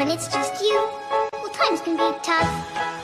when it's just you, well, times can be tough.